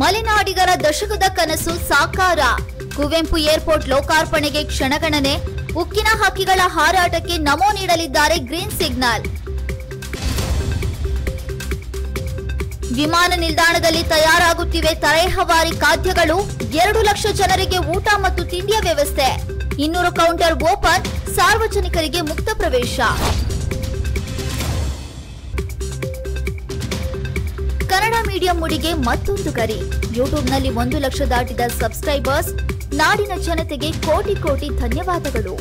ಮಲೆನಾಡಿಗರ ದಶಕದ ಕನಸು ಸಾಕಾರ. ಕುವೆಂಪು ಏರ್ಪೋರ್ಟ್ ಲೋಕಾರ್ಪಣೆಗೆ ಕ್ಷಣಗಣನೆ. ಉಕ್ಕಿನ ಹಕ್ಕಿಗಳ ಹಾರಾಟಕ್ಕೆ ನಮೋ ನೀಡಲಿದ್ದಾರೆ ಗ್ರೀನ್ ಸಿಗ್ನಲ್. ವಿಮಾನ ನಿಲ್ದಾಣದಲ್ಲಿ ತಯಾರಾಗುತ್ತಿವೆ ತರೇಹವಾರಿ ಖಾದ್ಯಗಳು. ಎರಡು ಲಕ್ಷ ಜನರಿಗೆ ಊಟ ಮತ್ತು ತಿಂಡಿಯ ವ್ಯವಸ್ಥೆ. ಇನ್ನೂರು ಕೌಂಟರ್ ಓಪನ್. ಸಾರ್ವಜನಿಕರಿಗೆ ಮುಕ್ತ ಪ್ರವೇಶ. ಮೀಡಿಯಂ ಮುಡಿಗೆ ಮತ್ತೊಂದು ಕರಿ. ಯೂಟ್ಯೂಬ್ನಲ್ಲಿ ಒಂದು ಲಕ್ಷ ದಾಟಿದ ಸಬ್ಸ್ಕ್ರೈಬರ್ಸ್ ನಾಡಿನ ಜನತೆಗೆ ಕೋಟಿ ಕೋಟಿ ಧನ್ಯವಾದಗಳು.